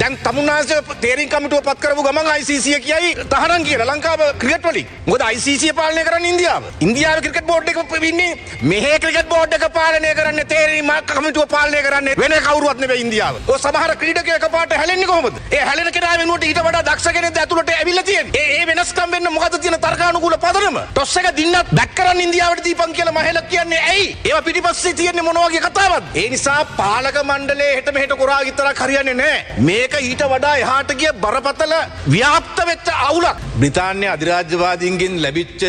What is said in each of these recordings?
දැන් තමුන්නාස තේරින් කමිටුව පත් කරපු ගමන් ICC කියයි තහනම් කියලා ලංකාව ක්‍රිකට් වලින්. මොකද ICC පාලනය කරන්නේ ඉන්දියාව. ඉන්දියාවේ ක්‍රිකට් බෝඩ් එක ඉන්නේ මෙහේ ක්‍රිකට් බෝඩ් එක පාලනය කරන්නේ තේරීම කමිටුව පාලනය කරන්නේ වෙන කවුරුවත් නෙවෙයි ඉන්දියාව. ඔය සමහර ක්‍රීඩකයෝ එකපාරට හැලෙන්නේ කොහොමද? ඒ හැලෙන කෙනා වෙනුවට ඊට වඩා දක්ෂ කෙනෙක් ඇතුළට ඇවිල්ලා තියෙන්නේ. ඒ ඒ වෙනස්කම් වෙන්න මොකද තියෙන තර්කානුකූල පදනම? ටොස් එක දින්නත් බැක් කරන් ඉන්දියාවට දීපන් කියලා මහේල කියන්නේ ඇයි? ඒවා පිටිපස්සේ තියෙන්නේ මොන වගේ කතාවක්ද? ඒ නිසා පාලක මණ්ඩලයේ හෙට මෙහෙට කොරා විතරක් හරියන්නේ නැහැ. මේක ඊට වඩා එහාට ගිය බරපතල ව්‍යාප්ත වෙච්ච අවුලක්. බ්‍රිතාන්‍ය අධිරාජ්‍යවාදීන්ගෙන් ලැබිච්ච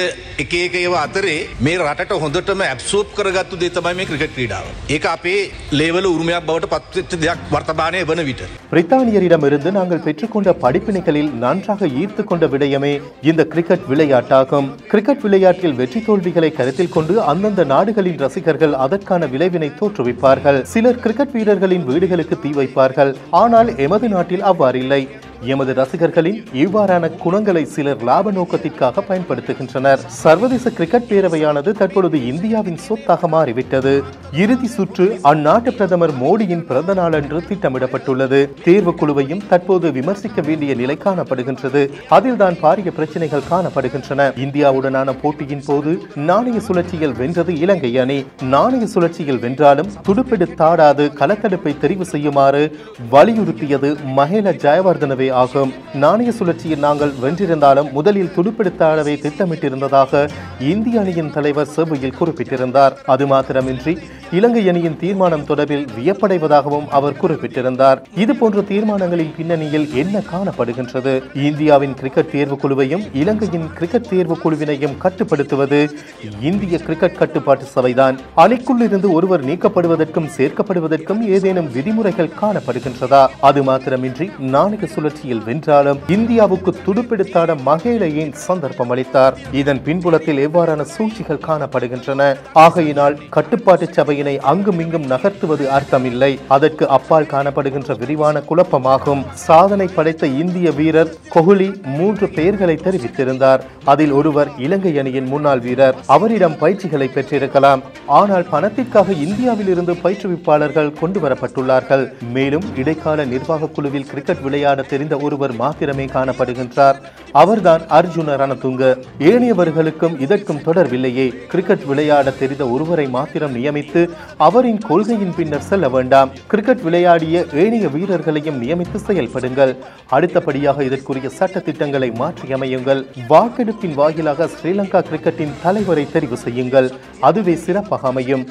එක එක ඒවා අතරේ මේ රටට හොඳටම ඇබ්සෝප් කරගත්තු දේ තමයි මේ ක්‍රිකට් ක්‍රීඩාව. ඒක අපේ ලේවල උරුමයක් බවට පත්වෙච්ච දෙයක් වර්තමානය වන විට. பிரித்தானியரிடமிருந்து நாங்கள் பெற்றுக்கொண்ட படிப்பினைகளில் நன்றாக ஈர்த்து கொண்ட விடயமே இந்த கிரிக்கெட் விளையாட்டாகும் கிரிக்கெட் விளையாட்டில் வெற்றி தோல்விகளை கருத்தில் கொண்டு அந்தந்த நாடுகளின் ரசிகர்கள் அதற்கான விளைவினை தோற்றுவிப்பார்கள் சிலர் கிரிக்கெட் வீரர்களின் வீடுகளுக்கு தீ வைப்பார்கள் ஆனால் எமது நாட்டில் அவ்வாறில்லை எமது ரசிகர்களின் இவ்வாறான குணங்களை சிலர் லாப நோக்கத்திற்காக பயன்படுத்துகின்றனர். சர்வதேச கிரிக்கெட் பேரவையானது தற்பொழுது இந்தியாவின் சொத்தாக மாறிவிட்டது. இறுதி சுற்று அந்நாட்டு பிரதமர் மோடியின் பிறந்த நாளன்று திட்டமிடப்பட்டுள்ளது. தேர்வு குழுவையும் தற்போது விமர்சிக்க வேண்டிய நிலை காணப்படுகின்றது. அதில்தான் பாரிய பிரச்சனைகள் காணப்படுகின்றன. இந்தியாவுடனான போட்டியின் போது நாணய சுழற்சியில் வென்றது இலங்கை அணி. நாணய சுழற்சியில் வென்றாலும் துடுப்பெடுத்தாடாது களத்தடுப்பை தெரிவு செய்யுமாறு வலியுறுத்தியது மகேல ஜெயவர்தனவே ஆகும். நாணய சுழற்சியில் நாங்கள் வென்றிருந்தாலும் முதலில் துடுப்பெடுத்த அளவை திட்டமிட்டிருந்ததாக இந்திய அணியின் தலைவர் செபுயில் குறிப்பிட்டிருந்தார். அது மாத்திரமின்றி இலங்கை அணியின் தீர்மானம் தொடர்பில் வியப்படைவதாகவும் அவர் குறிப்பிட்டிருந்தார். இதுபோன்ற தீர்மானங்களின் பின்னணியில் என்ன காணப்படுகின்றது? இந்தியாவின் கிரிக்கெட் தேர்வு குழுவையும் இலங்கையின் கிரிக்கெட் தேர்வு குழுவினையும் கட்டுப்படுத்துவது இந்திய கிரிக்கெட் கட்டுப்பாட்டு சபைதான். அணிக்குள் இருந்து ஒருவர் நீக்கப்படுவதற்கும் சேர்க்கப்படுவதற்கும் ஏதேனும் விதிமுறைகள் காணப்படுகின்றதா? அது மாத்திரமின்றி நாணய போட்டியில் வென்றாலும் இந்தியாவுக்கு துடுப்பெடுத்தாட மகேல சந்தர்ப்பம் அளித்தார். இதன் பின்புலத்தில் எவ்வாறான சூழ்ச்சிகள் காணப்படுகின்றன? ஆகையினால் கட்டுப்பாட்டு சபையினை அங்குமிங்கும் நகர்த்துவது அர்த்தமில்லை. அதற்கு அப்பால் காணப்படுகின்ற விரிவான குழப்பமாகும். சாதனை படைத்த இந்திய வீரர் கொஹ்லி மூன்று பெயர்களை தெரிவித்திருந்தார். அதில் ஒருவர் இலங்கை அணியின் முன்னாள் வீரர். அவரிடம் பயிற்சிகளை பெற்றிருக்கலாம். ஆனால் பணத்திற்காக இந்தியாவில் இருந்து பயிற்றுவிப்பாளர்கள் கொண்டு வரப்பட்டுள்ளார்கள் மேலும் இடைக்கால நிர்வாக குழுவில் கிரிக்கெட் விளையாட தெரிந்த ஒருவர் மாத்திரமே காணப்படுகின்றார். அவர்தான் அர்ஜுன ரணதுங்க. ஏனையவர்களுக்கும் இதற்கும் தொடர்பில்லையே. கிரிக்கெட் விளையாட தெரிந்த ஒருவரை மாத்திரம் நியமித்து அவரின் கொள்கையின் பின்னர் செல்ல வேண்டாம். கிரிக்கெட் விளையாடிய ஏனைய வீரர்களையும் நியமித்து செயல்படுங்கள். அடுத்தபடியாக இதற்குரிய சட்ட திட்டங்களை மாற்றியமையுங்கள். வாக்கெடுப்பின் வாயிலாக ஸ்ரீலங்கா கிரிக்கெட்டின் தலைவரை தெரிவு செய்யுங்கள். அதுவே சிறப்பாக அமையும்.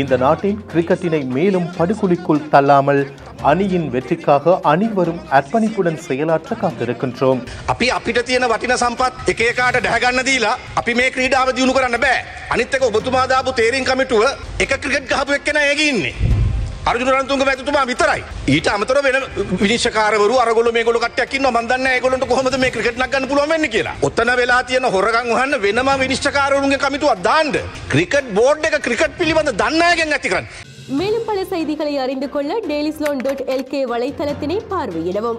இந்த நாட்டின் கிரிக்கெட்டினை மேலும் படுகொலிக்குள் தள்ளாமல் அணியின் வெற்றிக்காக அனைவரும் அர்ப்பணிப்புடன் செயலாற்ற காத்திருக்கின்றோம் අපි අපිට තියෙන වටින සම්පත් එක එකාට ඩැහගන්න දීලා අපි මේ ක්‍රීඩාව දියුණු කරන්න බෑ. අනිත් එක ඔබතුමා දාපු තේරීම් කමිටුව එක ක්‍රිකට් ගහපු එක්කෙනා ඒකේ ඉන්නේ. අර්ජුන රණතුංග මැතිතුමා විතරයි. ඊට අමතරව වෙන විනිශ්චයකාරවරු අරගොල්ලෝ මේගොල්ලෝ කට්ටියක් ඉන්නවා මන් දන්නේ නැහැ ඒගොල්ලන්ට කොහොමද මේ ක්‍රිකට් නක් ගන්න පුළුවන් වෙන්නේ කියලා. ඔතන වෙලා තියෙන හොරගම් වහන්න වෙනම විනිශ්චයකාරවරුන්ගේ කමිටුවක් දාන්න. ක්‍රිකට් බෝඩ් එක ක්‍රිකට් පිළිබඳ දන්නේ නැගෙන් ඇති කරන්න. மேலும் பல செய்திகளை அறிந்து கொள்ள டெய்லிஸ்லோன் டாட் எல்கே வலைத்தளத்தினை பார்வையிடவும்